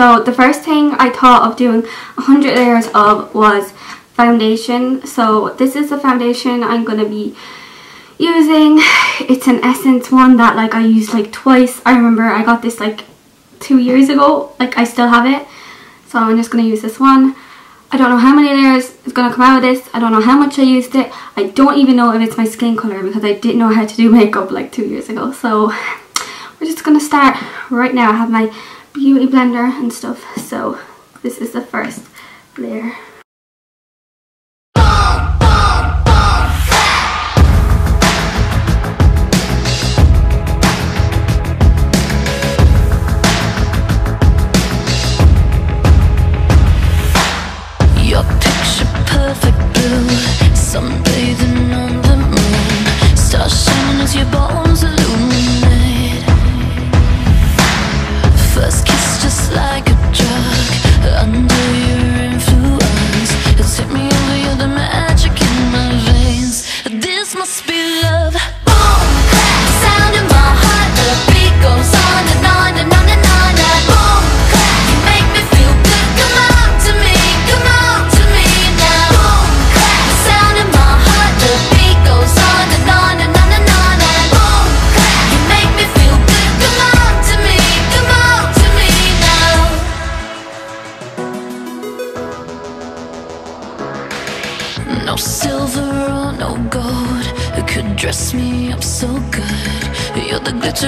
So the first thing I thought of doing 100 layers of was foundation. So this is the foundation I'm going to be using. It's an Essence one that like I used like twice. I remember I got this like two years ago. Like I still have it. So I'm just going to use this one. I don't know how many layers is going to come out of this. I don't know how much I used it. I don't even know if it's my skin colour because I didn't know how to do makeup like two years ago. So we're just going to start right now. I have my beauty blender and stuff. So this is the first layer. must be love. Okay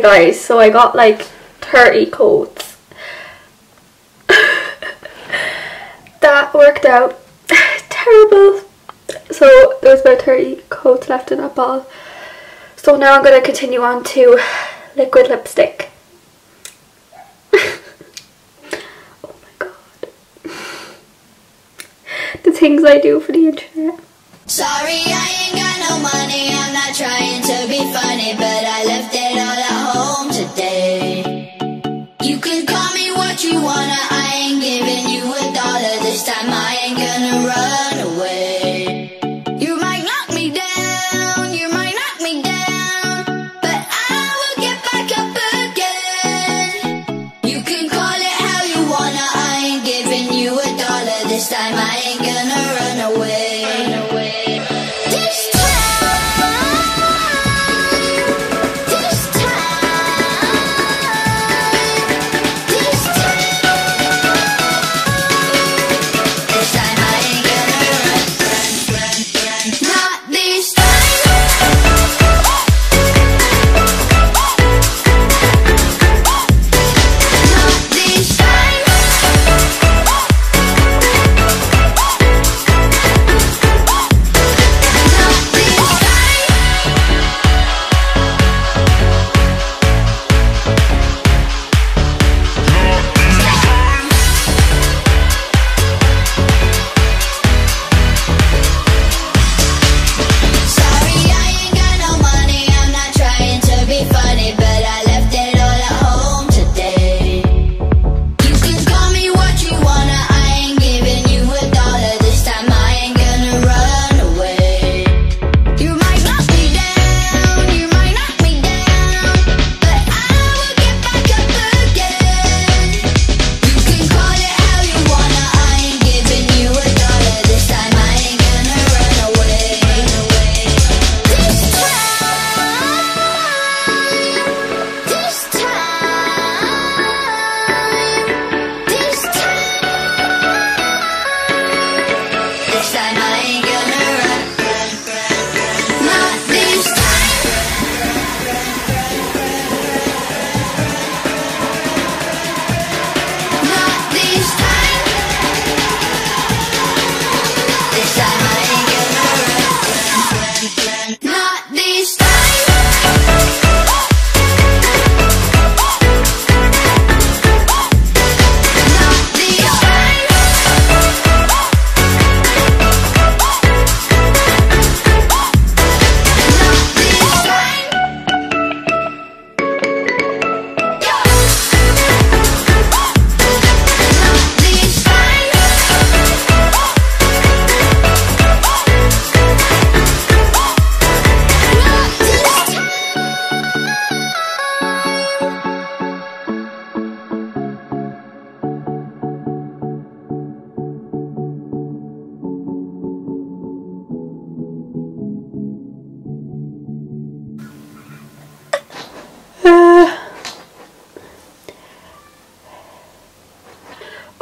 guys, so I got like 30 coats. that worked out terrible. So there's about 30 coats left in that bottle. So now I'm going to continue on to liquid lipstick. oh my god. the things I do for the internet. Sorry I ain't got no money, I'm not trying to be funny, but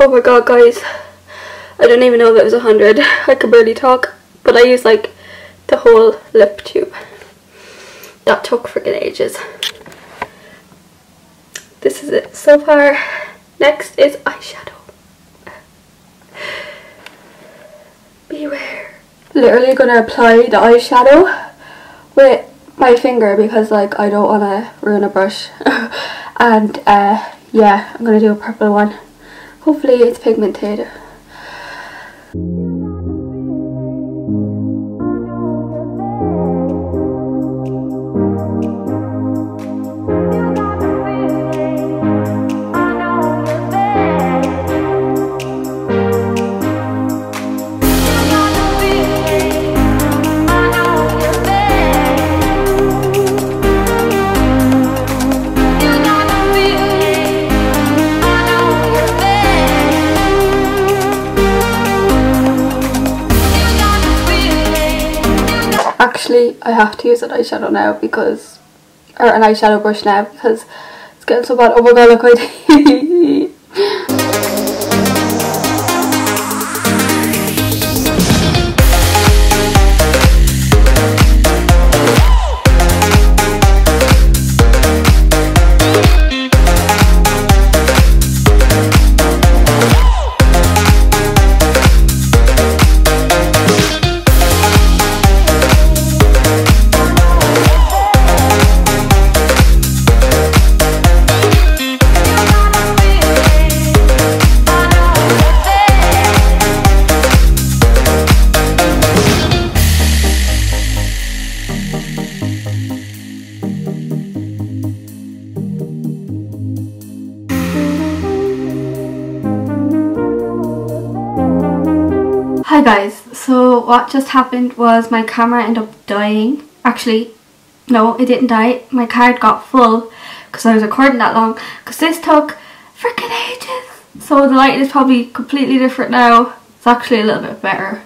Oh my god guys. I don't even know if it was a hundred. I could barely talk. But I used like the whole lip tube. That took freaking ages. This is it so far. Next is eyeshadow. Beware. Literally gonna apply the eyeshadow with my finger because like I don't want to ruin a brush. and uh, yeah, I'm gonna do a purple one. Hopefully it's pigmented. I have to use an eyeshadow now because, or an eyeshadow brush now because it's getting so bad. Oh my god, look I Hi guys, so what just happened was my camera ended up dying. Actually, no, it didn't die. My card got full because I was recording that long because this took freaking ages. So the light is probably completely different now. It's actually a little bit better.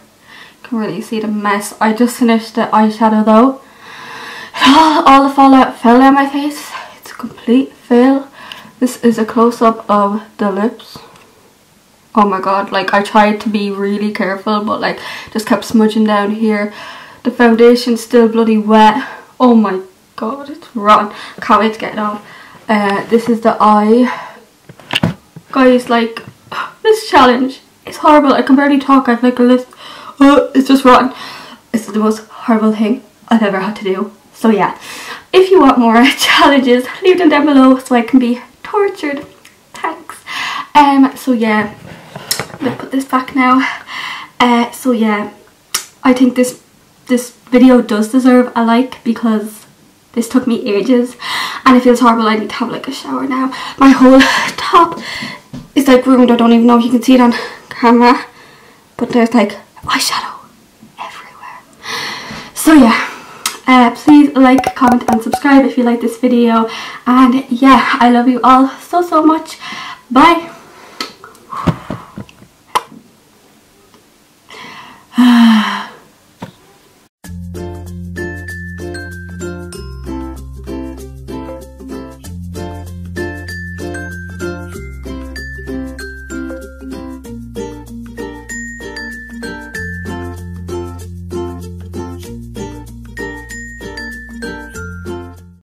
You can really see the mess. I just finished the eyeshadow though. All the fallout fell on my face. It's a complete fail. This is a close-up of the lips oh my god like I tried to be really careful but like just kept smudging down here. The foundation's still bloody wet. Oh my god it's rotten. Can't wait to get it off. Uh, this is the eye. Guys like this challenge is horrible. I can barely talk. I have like a list. Oh it's just rotten. Is the most horrible thing I've ever had to do. So yeah. If you want more challenges leave them down below so I can be tortured. Thanks. Um so yeah let put this back now. Uh, so yeah, I think this this video does deserve a like because this took me ages and it feels horrible. I need to have like a shower now. My whole top is like ruined. I don't even know if you can see it on camera, but there's like eyeshadow everywhere. So yeah. Uh, please like, comment and subscribe if you like this video and yeah, I love you all so so much. Bye! 唉。